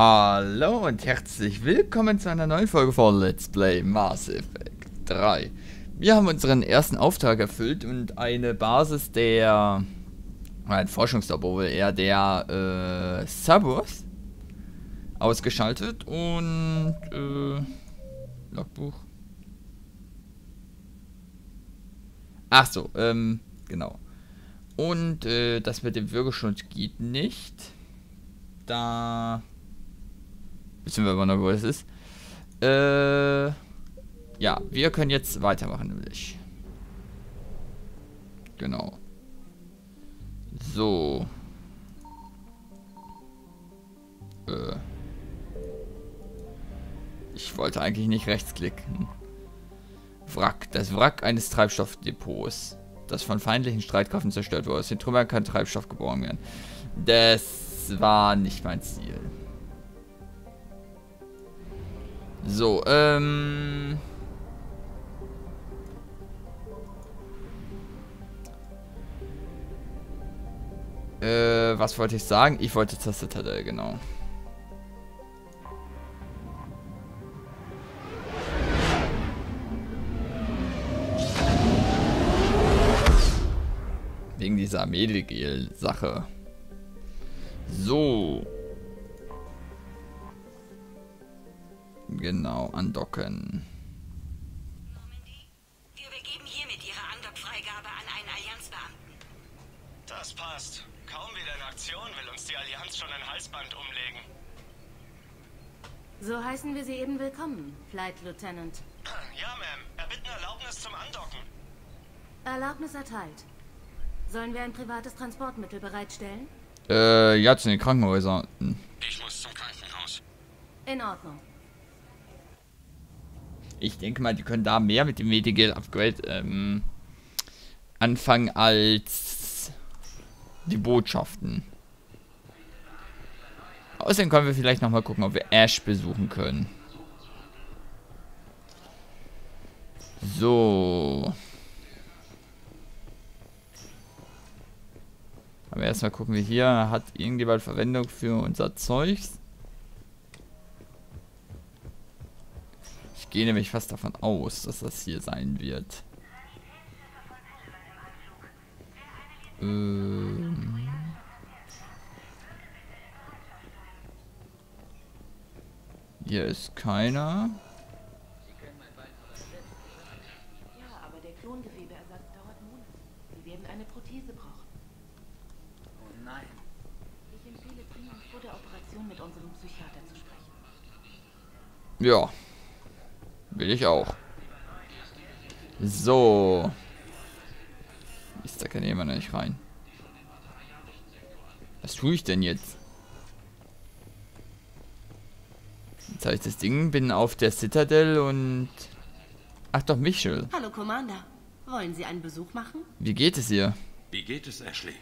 Hallo und herzlich willkommen zu einer neuen Folge von Let's Play Mass Effect 3. Wir haben unseren ersten Auftrag erfüllt und eine Basis der, ein Forschungslabor eher der äh, Saburs ausgeschaltet und äh, Logbuch. Ach so, ähm, genau. Und äh, das mit dem Bürgerschutz geht nicht. Da Wissen wir aber noch, wo es ist. Äh, ja, wir können jetzt weitermachen, nämlich. Genau. So. Äh. Ich wollte eigentlich nicht rechtsklicken. Wrack. Das Wrack eines Treibstoffdepots, das von feindlichen Streitkraft zerstört wurde. Aus den Trümmern kann Treibstoff geborgen werden. Das war nicht mein Ziel. So, ähm... Äh, was wollte ich sagen? Ich wollte zur genau. Wegen dieser Medigel-Sache. So. Genau, andocken. Wir übergeben hiermit Ihre Andockfreigabe an einen Allianzbeamten. Das passt. Kaum wieder in Aktion will uns die Allianz schon ein Halsband umlegen. So heißen wir Sie eben willkommen, Flight Lieutenant. Ja, Ma'am. Erbitten Erlaubnis zum Andocken. Erlaubnis erteilt. Sollen wir ein privates Transportmittel bereitstellen? Äh, ja, zu den Krankenhäusern. Ich muss zum Krankenhaus. In Ordnung. Ich denke mal, die können da mehr mit dem Medigel Upgrade ähm, anfangen als die Botschaften. Außerdem können wir vielleicht nochmal gucken, ob wir Ash besuchen können. So. Aber erstmal gucken wir hier. Hat irgendjemand Verwendung für unser Zeugs? Gehe nämlich fast davon aus, dass das hier sein wird. Ähm. Hier ist keiner. Ja, aber der Klongewebesatz dauert Monate. Sie werden eine Prothese brauchen. Oh nein. Ich empfehle dringend vor der Operation mit unserem Psychiater zu sprechen. Ja. Will ich auch. So. Ist da kann jemand nicht rein. Was tue ich denn jetzt? Jetzt habe ich das Ding, bin auf der Citadel und... Ach doch, Michel. Hallo, Commander. Wollen Sie einen Besuch machen? Wie geht es ihr? Wie geht es, Ashley?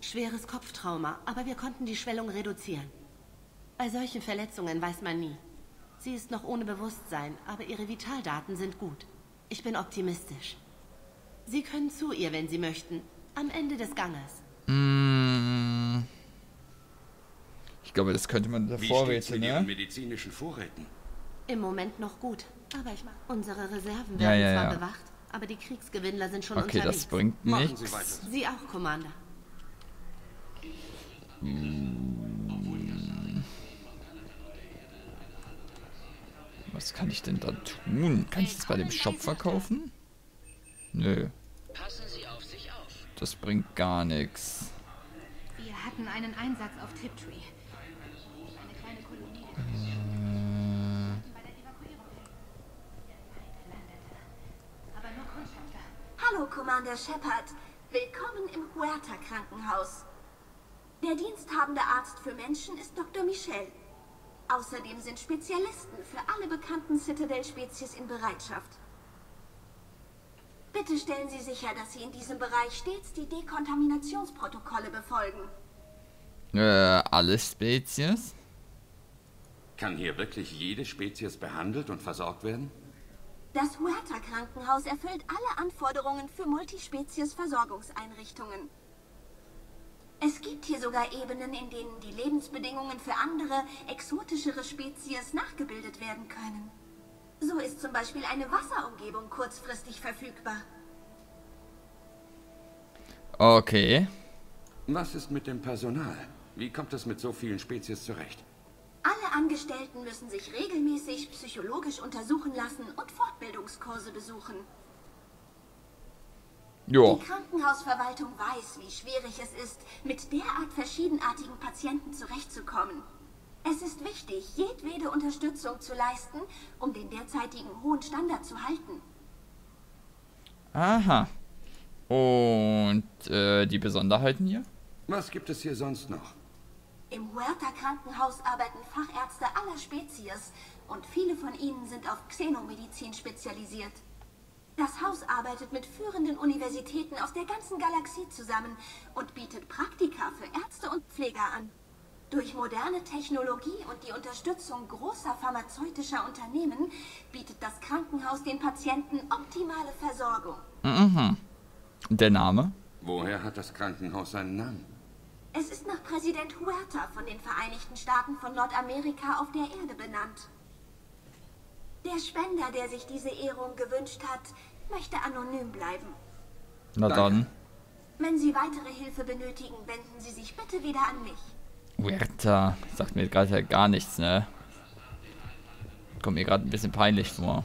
Schweres Kopftrauma, aber wir konnten die Schwellung reduzieren. Bei solchen Verletzungen weiß man nie. Sie ist noch ohne Bewusstsein, aber ihre Vitaldaten sind gut. Ich bin optimistisch. Sie können zu ihr, wenn Sie möchten. Am Ende des Ganges. Mm. Ich glaube, das könnte man davor rätseln, ne? medizinischen Vorräten? Im Moment noch gut. Aber ich mag. Unsere Reserven werden Ja, ja, zwar ja. bewacht, aber die Kriegsgewinnler sind schon Okay, unterwegs. das bringt nichts. Sie. Sie auch, Commander. Was kann ich denn da tun? Kann ich das bei dem Shop verkaufen? Nö, Passen Sie auf sich auf. das bringt gar nichts. Wir hatten einen Einsatz auf Tiptree. Eine kleine Kolonie der Äh, bei der Evakuierung landete. Aber nur Kundschafter. Hallo, Commander Shepard. Willkommen im Huerta Krankenhaus. Der diensthabende Arzt für Menschen ist Dr. Michel. Außerdem sind Spezialisten für alle bekannten Citadel-Spezies in Bereitschaft. Bitte stellen Sie sicher, dass Sie in diesem Bereich stets die Dekontaminationsprotokolle befolgen. äh, alle Spezies? Kann hier wirklich jede Spezies behandelt und versorgt werden? Das Huerta Krankenhaus erfüllt alle Anforderungen für Multispezies-Versorgungseinrichtungen. Es gibt hier sogar Ebenen, in denen die Lebensbedingungen für andere, exotischere Spezies nachgebildet werden können. So ist zum Beispiel eine Wasserumgebung kurzfristig verfügbar. Okay. Was ist mit dem Personal? Wie kommt es mit so vielen Spezies zurecht? Alle Angestellten müssen sich regelmäßig psychologisch untersuchen lassen und Fortbildungskurse besuchen. Jo. Die Krankenhausverwaltung weiß, wie schwierig es ist, mit derart verschiedenartigen Patienten zurechtzukommen. Es ist wichtig, jedwede Unterstützung zu leisten, um den derzeitigen hohen Standard zu halten. Aha. Und äh, die Besonderheiten hier? Was gibt es hier sonst noch? Im Huerta-Krankenhaus arbeiten Fachärzte aller Spezies und viele von ihnen sind auf Xenomedizin spezialisiert. Das Haus arbeitet mit führenden Universitäten aus der ganzen Galaxie zusammen und bietet Praktika für Ärzte und Pfleger an. Durch moderne Technologie und die Unterstützung großer pharmazeutischer Unternehmen bietet das Krankenhaus den Patienten optimale Versorgung. Mhm. Der Name? Woher hat das Krankenhaus seinen Namen? Es ist nach Präsident Huerta von den Vereinigten Staaten von Nordamerika auf der Erde benannt. Der Spender, der sich diese Ehrung gewünscht hat, möchte anonym bleiben. Na Danke. dann. Wenn Sie weitere Hilfe benötigen, wenden Sie sich bitte wieder an mich. Huerta. Sagt mir gerade gar nichts, ne? Kommt mir gerade ein bisschen peinlich vor.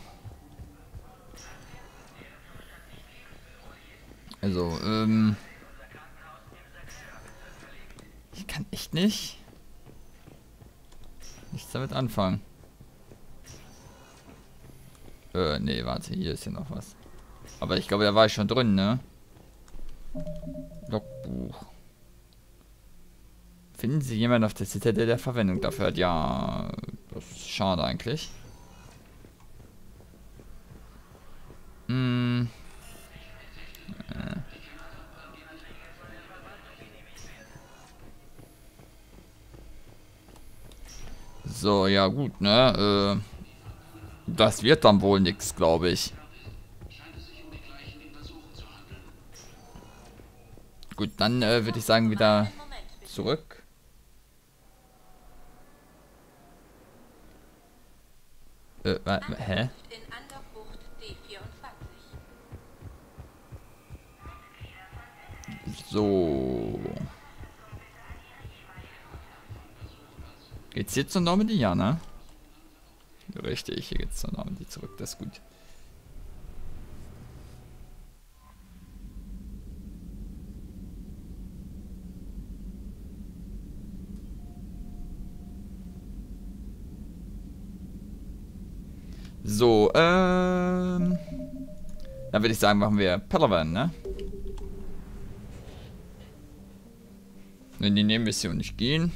Also, ähm. Ich kann echt nicht. Nichts damit anfangen. Äh, nee, warte, hier ist ja noch was. Aber ich glaube, da war ich schon drin, ne? Logbuch. Finden Sie jemanden auf der Zitadelle, der Verwendung dafür hat? Ja, das ist schade eigentlich. Hm. Äh. So, ja gut, ne? Äh, das wird dann wohl nix, glaube ich. Gut, dann äh, würde ich sagen wieder zurück. Äh, hä? In Anderbucht D24. So. Geht's jetzt zur Normandy? Ja, ne? Richtig, hier geht's zur Normandy zurück, das ist gut. So, ähm. Dann würde ich sagen, machen wir Palawan, ne? In die Nebenmission nicht gehen.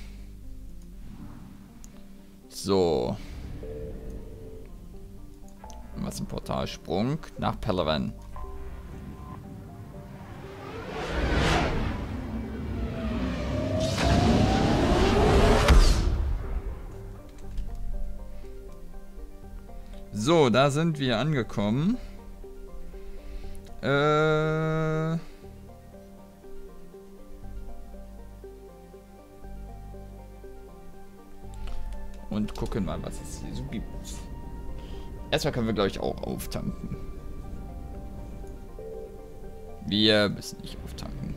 So. Was ein Portalsprung nach Palawan. So, da sind wir angekommen. Äh. Und gucken mal, was es hier so gibt. Erstmal können wir, glaube ich, auch auftanken. Wir müssen nicht auftanken.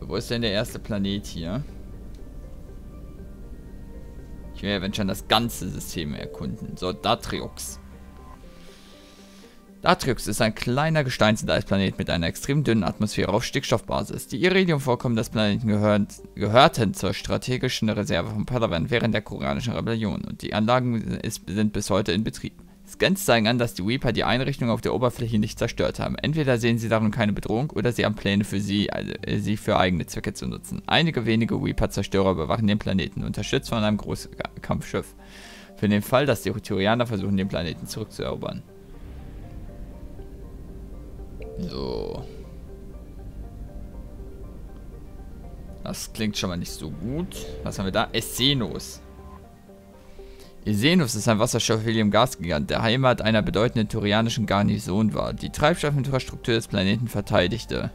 Wo ist denn der erste Planet hier? Ich will ja, wenn schon das ganze System erkunden. So, Datriox. Datriox ist ein kleiner Gesteinsplanet mit einer extrem dünnen Atmosphäre auf Stickstoffbasis. Die Iridiumvorkommen des Planeten gehören, gehörten zur strategischen Reserve von Padawan während der koreanischen Rebellion und die Anlagen ist, sind bis heute in Betrieb. Scans zeigen an, dass die Reaper die Einrichtung auf der Oberfläche nicht zerstört haben. Entweder sehen sie darin keine Bedrohung oder sie haben Pläne für sie, also, äh, sie für eigene Zwecke zu nutzen. Einige wenige Reaper-Zerstörer überwachen den Planeten, unterstützt von einem Großkampfschiff. Für den Fall, dass die Turianer versuchen, den Planeten zurückzuerobern. So. Das klingt schon mal nicht so gut. Was haben wir da? Essenos. Esenus ist ein Wasserstoff-Helium-Gasgigant, der Heimat einer bedeutenden turianischen Garnison war, die Treibstoffinfrastruktur des Planeten verteidigte.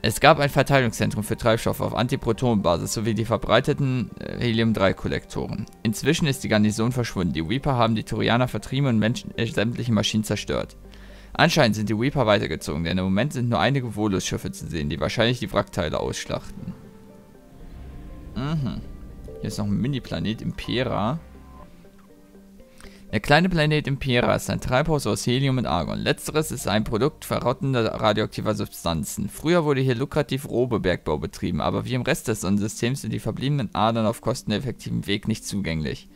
Es gab ein Verteilungszentrum für Treibstoff auf Antiprotonenbasis sowie die verbreiteten äh, Helium-3-Kollektoren. Inzwischen ist die Garnison verschwunden. Die Reaper haben die Turianer vertrieben und Menschen, äh, sämtliche Maschinen zerstört. Anscheinend sind die Reaper weitergezogen, denn im Moment sind nur einige Volus-Schiffe zu sehen, die wahrscheinlich die Wrackteile ausschlachten. Mhm. Hier ist noch ein Mini-Planet, Impera. Der kleine Planet Impera ist ein Treibhaus aus Helium und Argon. Letzteres ist ein Produkt verrottender radioaktiver Substanzen. Früher wurde hier lukrativ Rohbebergbau betrieben, aber wie im Rest des Sonnensystems sind die verbliebenen Adern auf kosteneffektivem Weg nicht zugänglich.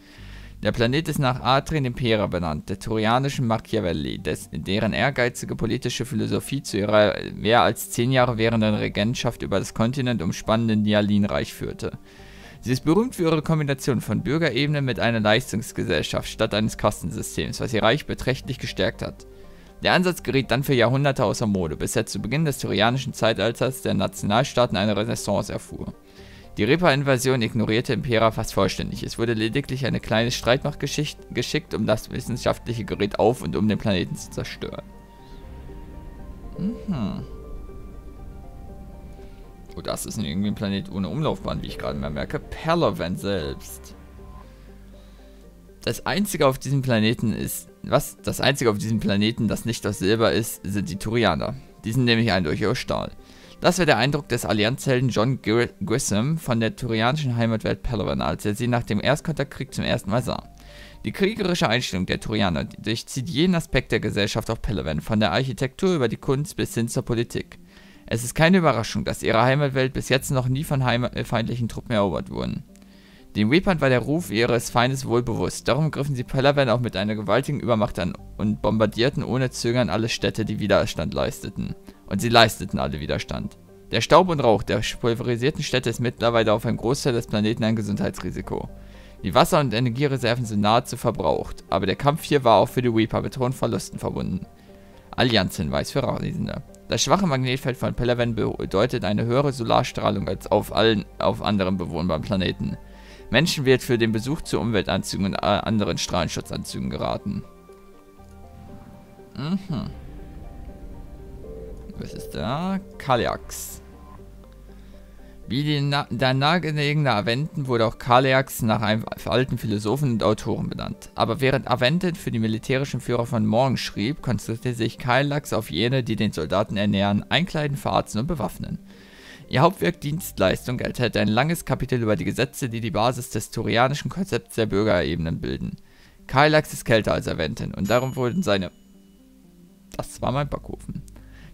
Der Planet ist nach Adrien Impera benannt, der turianischen Machiavelli, des, deren ehrgeizige politische Philosophie zu ihrer mehr als zehn Jahre währenden Regentschaft über das Kontinent umspannende Nialinreich führte. Sie ist berühmt für ihre Kombination von Bürgerebene mit einer Leistungsgesellschaft statt eines Kostensystems, was ihr Reich beträchtlich gestärkt hat. Der Ansatz geriet dann für Jahrhunderte außer Mode, bis er zu Beginn des Turianischen Zeitalters der Nationalstaaten eine Renaissance erfuhr. Die Reaper-Invasion ignorierte Impera fast vollständig. Es wurde lediglich eine kleine Streitmacht geschickt, um das wissenschaftliche Gerät auf und um den Planeten zu zerstören. Mhm. Oh, das ist irgendwie ein Planet ohne Umlaufbahn, wie ich gerade mal merke. Palavan selbst. Das einzige auf diesem Planeten ist... Was? Das einzige auf diesem Planeten, das nicht aus Silber ist, sind die Turianer. Die sind nämlich eindeutig aus Stahl. Das wäre der Eindruck des Allianzhelden John Grissom von der turianischen Heimatwelt Palavan, als er sie nach dem Erstkontaktkrieg zum ersten Mal sah. Die kriegerische Einstellung der Turianer durchzieht jeden Aspekt der Gesellschaft auf Palavan, von der Architektur über die Kunst bis hin zur Politik. Es ist keine Überraschung, dass ihre Heimatwelt bis jetzt noch nie von äh, feindlichen Truppen erobert wurden. Den Reapern war der Ruf ihres Feindes wohlbewusst, darum griffen sie Palawan auch mit einer gewaltigen Übermacht an und bombardierten ohne Zögern alle Städte, die Widerstand leisteten. Und sie leisteten alle Widerstand. Der Staub und Rauch der pulverisierten Städte ist mittlerweile auf einem Großteil des Planeten ein Gesundheitsrisiko. Die Wasser- und Energiereserven sind nahezu verbraucht, aber der Kampf hier war auch für die Reaper mit hohen Verlusten verbunden. Allianzhinweis für Reisende. Das schwache Magnetfeld von Palaven bedeutet eine höhere Solarstrahlung als auf allen auf anderen bewohnbaren Planeten. Menschen wird für den Besuch zu Umweltanzügen und äh, anderen Strahlenschutzanzügen geraten. Mhm. Was ist da? Kaliax. Wie die na der nahegelegene Aventen wurde auch Kaliax nach einem alten Philosophen und Autoren benannt. Aber während Aventen für die militärischen Führer von Morgen schrieb, konzentrierte sich Kaliax auf jene, die den Soldaten ernähren, einkleiden, verarzten und bewaffnen. Ihr Hauptwerk Dienstleistung enthält ein langes Kapitel über die Gesetze, die die Basis des turianischen Konzepts der Bürgerebenen bilden. Kaliax ist kälter als Aventen und darum wurden seine... Das war mein Backofen.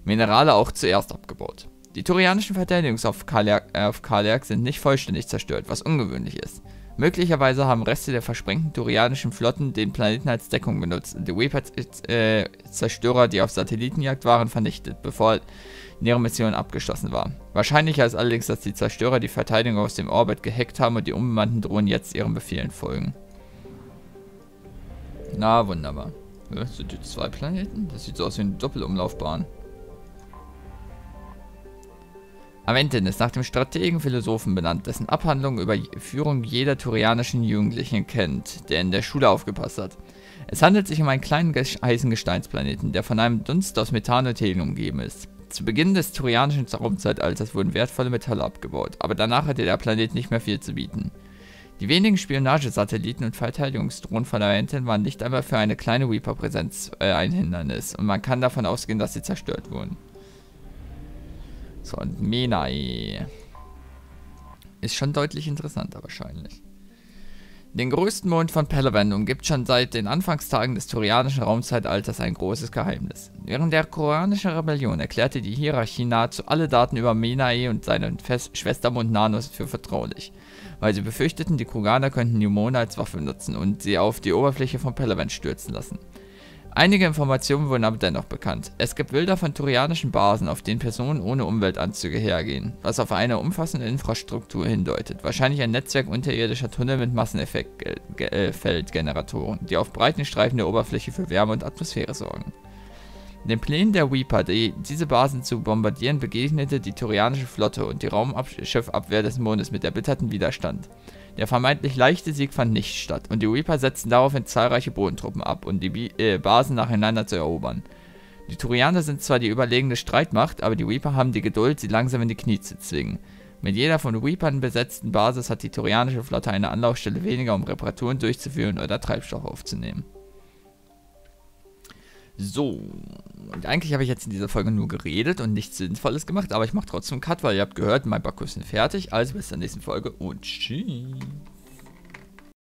Minerale auch zuerst abgebaut. Die turianischen Verteidigungen auf Kaliak, äh, sind nicht vollständig zerstört, was ungewöhnlich ist. Möglicherweise haben Reste der versprengten turianischen Flotten den Planeten als Deckung genutzt und die Reaper-Zerstörer, äh, die auf Satellitenjagd waren, vernichtet, bevor ihre Mission abgeschlossen war. Wahrscheinlicher ist allerdings, dass die Zerstörer die Verteidigung aus dem Orbit gehackt haben und die unbemannten Drohnen jetzt ihren Befehlen folgen. Na, wunderbar. Sind die zwei Planeten? Das sieht so aus wie eine Doppelumlaufbahn. Aventin ist nach dem Strategen Philosophen benannt, dessen Abhandlung über Führung jeder turianischen Jugendlichen kennt, der in der Schule aufgepasst hat. Es handelt sich um einen kleinen heißen Gesteinsplaneten, der von einem Dunst aus Methan und Helium umgeben ist. Zu Beginn des turianischen Raumzeitalters wurden wertvolle Metalle abgebaut, aber danach hatte der Planet nicht mehr viel zu bieten. Die wenigen Spionagesatelliten und Verteidigungsdrohnen von Aventin waren nicht einmal für eine kleine Reaper-Präsenz äh, ein Hindernis und man kann davon ausgehen, dass sie zerstört wurden. So, und Menai. Ist schon deutlich interessanter wahrscheinlich. Den größten Mond von Palawan umgibt schon seit den Anfangstagen des Turianischen Raumzeitalters ein großes Geheimnis. Während der koreanischen Rebellion erklärte die Hierarchie nahezu alle Daten über Menai und seinen Schwestermond Nanos für vertraulich, weil sie befürchteten, die Kroganer könnten Nimona als Waffe nutzen und sie auf die Oberfläche von Palawan stürzen lassen. Einige Informationen wurden aber dennoch bekannt. Es gibt Bilder von turianischen Basen, auf denen Personen ohne Umweltanzüge hergehen, was auf eine umfassende Infrastruktur hindeutet. Wahrscheinlich ein Netzwerk unterirdischer Tunnel mit Masseneffektfeldgeneratoren, die auf breiten Streifen der Oberfläche für Wärme und Atmosphäre sorgen. Den Plänen der Reaper, die, diese Basen zu bombardieren, begegnete die turianische Flotte und die Raumschiffabwehr des Mondes mit erbitterten Widerstand. Der vermeintlich leichte Sieg fand nicht statt und die Reaper setzten daraufhin zahlreiche Bodentruppen ab, um die äh, Basen nacheinander zu erobern. Die Turianer sind zwar die überlegene Streitmacht, aber die Reaper haben die Geduld, sie langsam in die Knie zu zwingen. Mit jeder von Reapern besetzten Basis hat die turianische Flotte eine Anlaufstelle weniger, um Reparaturen durchzuführen oder Treibstoff aufzunehmen. So, und eigentlich habe ich jetzt in dieser Folge nur geredet und nichts Sinnvolles gemacht, aber ich mache trotzdem einen Cut, weil ihr habt gehört, mein Backus sind fertig. Also bis zur nächsten Folge und tschüss.